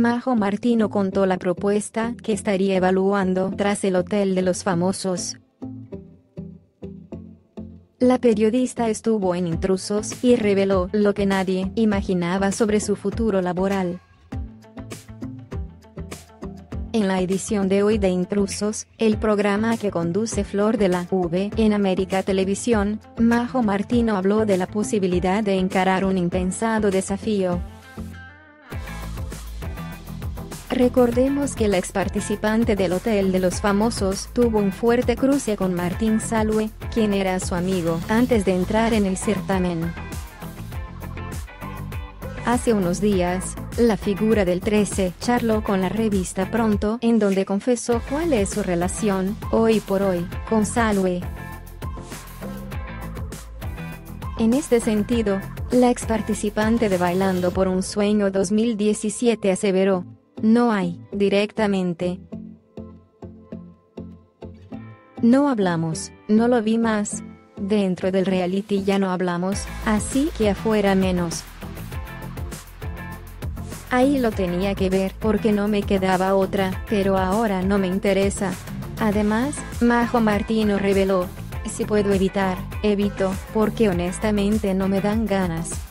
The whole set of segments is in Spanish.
Majo Martino contó la propuesta que estaría evaluando tras el Hotel de los Famosos. La periodista estuvo en Intrusos y reveló lo que nadie imaginaba sobre su futuro laboral. En la edición de hoy de Intrusos, el programa que conduce Flor de la V en América Televisión, Majo Martino habló de la posibilidad de encarar un impensado desafío. Recordemos que la ex participante del Hotel de los Famosos tuvo un fuerte cruce con Martín Salwe, quien era su amigo antes de entrar en el certamen. Hace unos días, la figura del 13 charló con la revista Pronto en donde confesó cuál es su relación, hoy por hoy, con Salwe. En este sentido, la ex participante de Bailando por un Sueño 2017 aseveró, no hay, directamente. No hablamos, no lo vi más. Dentro del reality ya no hablamos, así que afuera menos. Ahí lo tenía que ver porque no me quedaba otra, pero ahora no me interesa. Además, Majo Martino reveló, si puedo evitar, evito, porque honestamente no me dan ganas.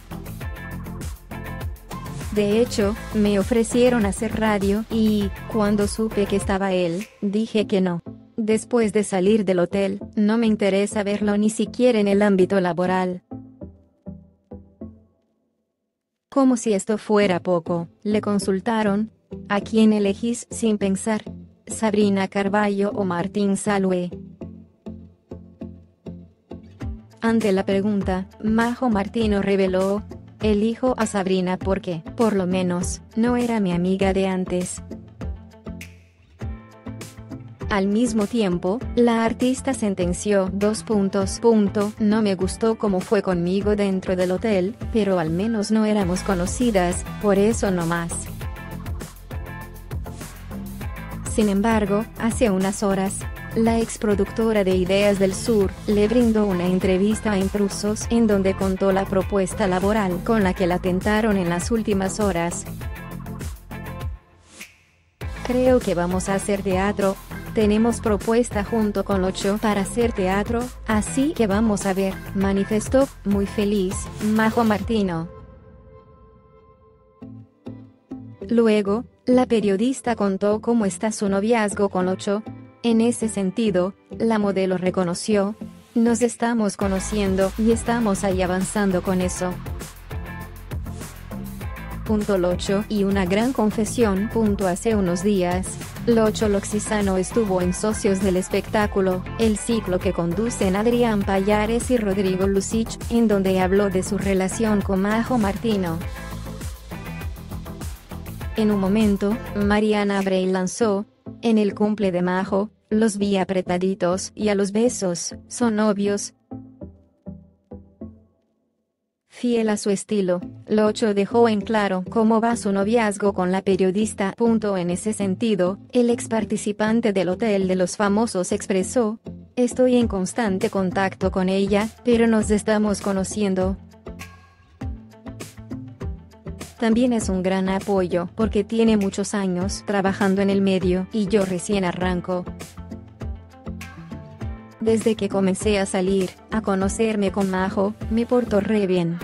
De hecho, me ofrecieron hacer radio y, cuando supe que estaba él, dije que no. Después de salir del hotel, no me interesa verlo ni siquiera en el ámbito laboral. Como si esto fuera poco, le consultaron, ¿a quién elegís sin pensar? Sabrina Carballo o Martín Salue. Ante la pregunta, Majo Martino reveló, Elijo a Sabrina porque, por lo menos, no era mi amiga de antes. Al mismo tiempo, la artista sentenció dos puntos. Punto, no me gustó cómo fue conmigo dentro del hotel, pero al menos no éramos conocidas, por eso no más. Sin embargo, hace unas horas, la ex productora de Ideas del Sur, le brindó una entrevista a Intrusos en donde contó la propuesta laboral con la que la tentaron en las últimas horas. Creo que vamos a hacer teatro. Tenemos propuesta junto con Ocho para hacer teatro, así que vamos a ver, manifestó, muy feliz, Majo Martino. Luego, la periodista contó cómo está su noviazgo con Ocho, en ese sentido, la modelo reconoció, nos estamos conociendo y estamos ahí avanzando con eso. Punto Locho y una gran confesión. Punto hace unos días, Locho Loxisano estuvo en Socios del Espectáculo, el ciclo que conducen Adrián Payares y Rodrigo Lucich, en donde habló de su relación con Majo Martino. En un momento, Mariana Bray lanzó, en el cumple de Majo, los vi apretaditos y a los besos, son obvios. Fiel a su estilo, Locho dejó en claro cómo va su noviazgo con la periodista. En ese sentido, el ex participante del Hotel de los Famosos expresó, Estoy en constante contacto con ella, pero nos estamos conociendo, también es un gran apoyo porque tiene muchos años trabajando en el medio y yo recién arranco. Desde que comencé a salir, a conocerme con Majo, me porto re bien.